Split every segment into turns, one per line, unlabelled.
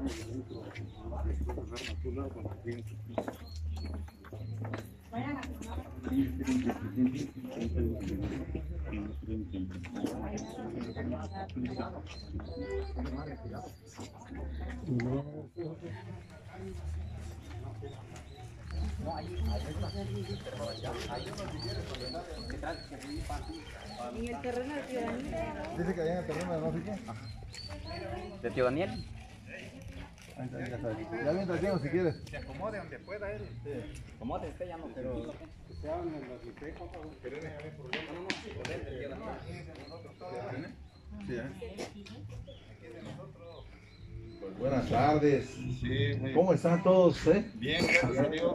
En el terreno de ciudadanía.
Dice que allá en el terreno de no sé qué.
¿De tío Daniel?
Ahí está, ya sabes. Ya bien trajeron si quieres.
¿Cómo te esté ya no pero...
Sí, ¿eh? Pues buenas tardes.
Sí, muy
¿Cómo están todos, eh?
bien, gracias a Dios.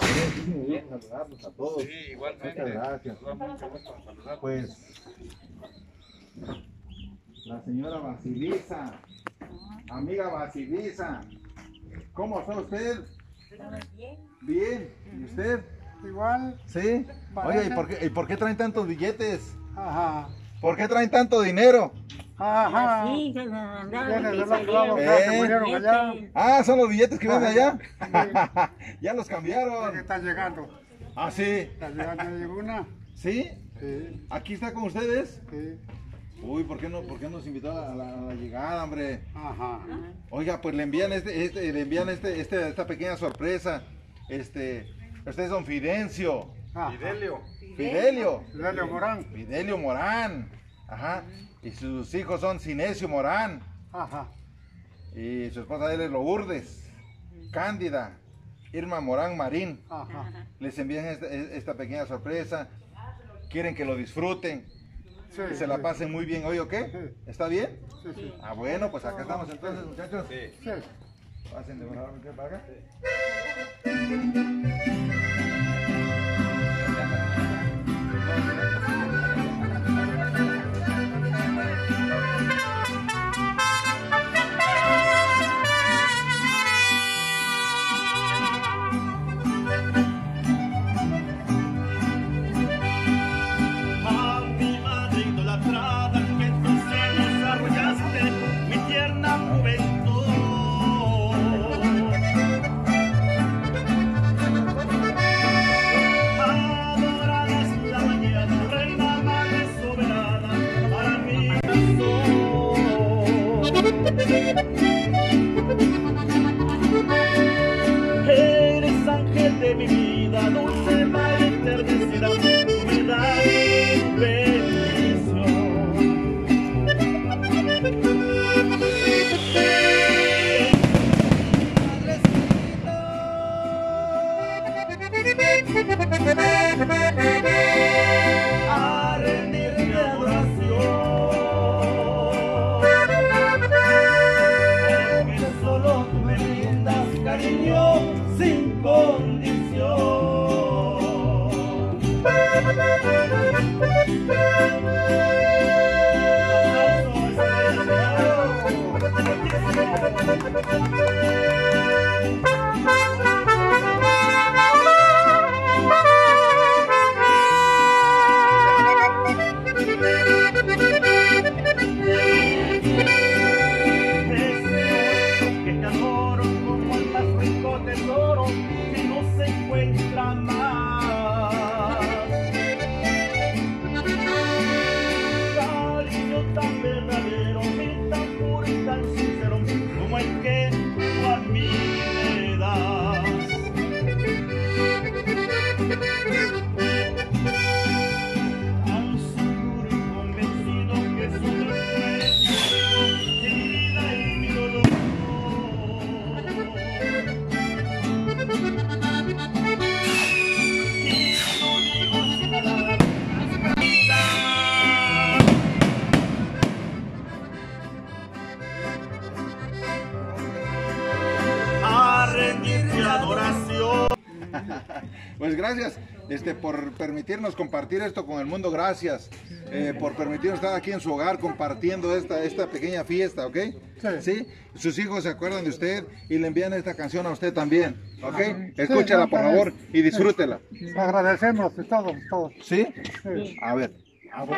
Bien, bien, saludarlos a todos.
Sí, igualmente.
Muchas gracias. Pues la señora Basilisa, amiga Basilisa, ¿cómo está usted? Bien, ¿y usted?
Igual,
Sí. Oye, ¿y por qué, y por qué traen tantos billetes?
ajá,
¿Por qué traen tanto dinero?
ajá.
Sí, se
Eh.
murieron allá.
Ah, son los billetes que vienen allá. ya los cambiaron.
está llegando.
Ah, sí.
Está llegando ya llegó una.
¿Sí?
Sí,
¿Aquí está con ustedes?
sí,
Uy, ¿por qué no, por qué nos invitó a la, a la- llegada, hombre?
ajá.
Oiga, pues le envían este, este, le envían este, este, esta pequeña sorpresa. Este, ustedes son Fidencio,
ajá.
Fidelio.
Fidelio,
Fidelio Morán.
Fidelio Morán, ajá, y sus hijos son Cinesio Morán,
Ajá.
y su esposa él es Lourdes, Cándida, Irma Morán Marín.
Ajá.
Les envían esta, esta pequeña sorpresa, quieren que lo disfruten,
Sí,
que se la pasen muy bien. Oye, ¿o qué?
Sí.
¿Está bien?
Sí, sí.
Ah, bueno, pues acá estamos entonces, muchachos.
Sí.
Sí.
Pasen de verdad, para acá. Pues gracias este, por permitirnos compartir esto con el mundo, gracias eh, por permitirnos estar aquí en su hogar compartiendo esta, esta pequeña fiesta, ¿ok?
Sí.
Sus hijos se acuerdan de usted y le envían esta canción a usted también, ¿ok? Escúchala por favor y disfrútela.
Agradecemos de todos, todos.
¿Sí?
Sí.
A ver.
Nadie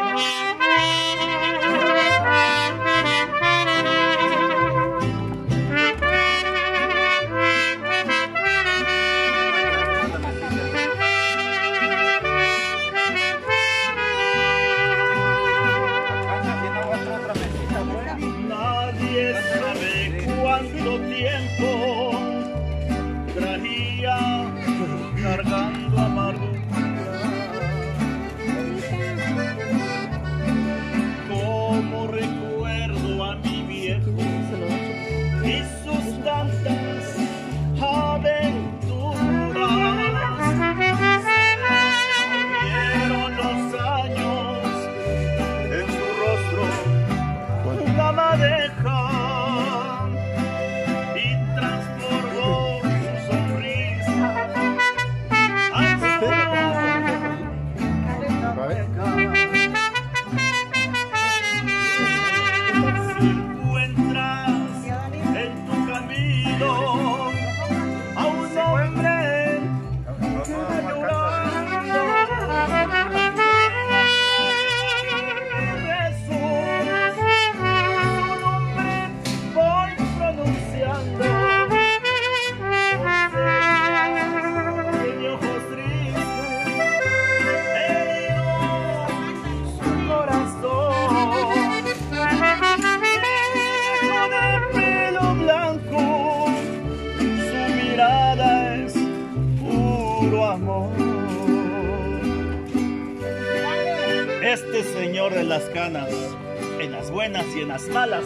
y en las malas,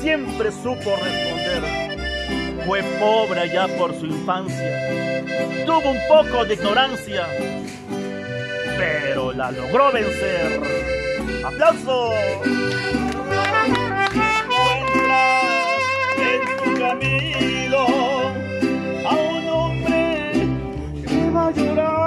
siempre supo responder. Fue pobre allá por su infancia, tuvo un poco de ignorancia, pero la logró vencer. ¡Aplausos! Encuentras en tu camino a un hombre que va llorando.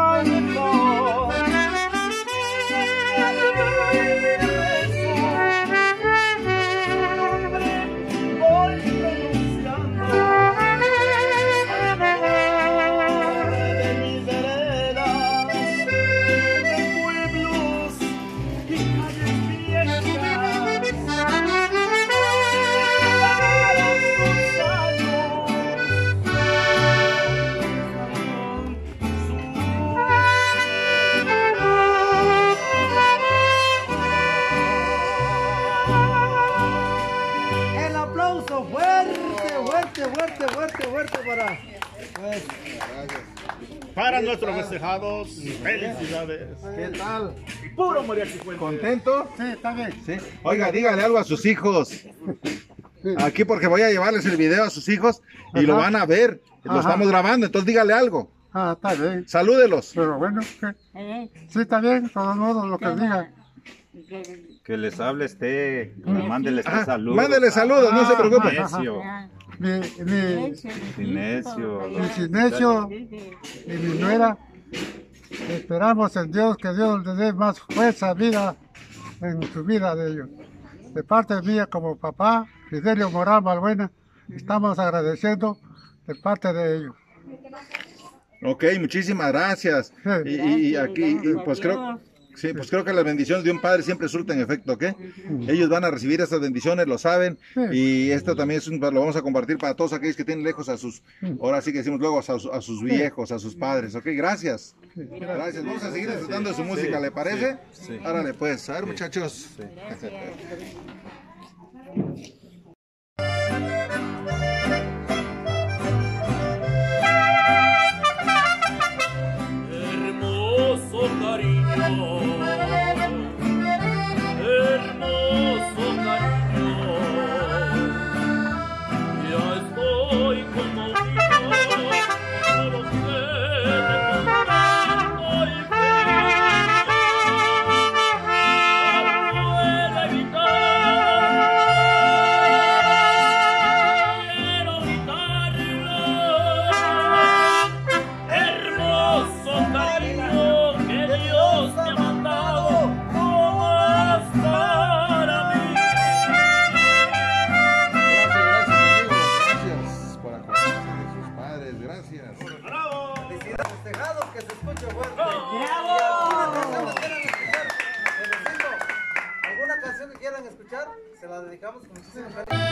Para
nuestros festejados, felicidades.
¿Qué tal?
Puro mariachi.
¿Contento?
Sí, está bien.
Sí. Oiga, dígale algo a sus hijos. Aquí porque voy a llevarles el video a sus hijos y lo van a ver. Lo
Ajá.
estamos grabando, entonces dígale algo.
Ah, está bien.
Salúdelos.
Pero bueno, ¿qué? sí, está bien, de todos modos, lo que diga.
Que les hable este, mándele este
Ajá,
saludo.
Mándele saludos, no se preocupe.
Mi, mi,
Sinesio,
mi silencio y mi nuera. Esperamos en Dios que Dios les dé más fuerza, vida en su vida de ellos. De parte mía como papá, Fidelio Morán Balbuena, estamos agradeciendo de parte de ellos.
Ok, muchísimas gracias.
Sí.
Y, y- y aquí, y pues creo, sí, pues creo que las bendiciones de un padre siempre surten efecto, ¿ok? Ellos van a recibir estas bendiciones, lo saben, y esto también es un- lo vamos a compartir para todos aquellos que tienen lejos a sus, ahora sí que decimos luego a sus, a sus viejos, a sus padres, ¿ok? Gracias. Gracias. Vamos a seguir disfrutando de su música, ¿le parece?
sí.
Árale pues, a ver muchachos.
Hermoso
como Se la dedicamos con muchísimo cariño.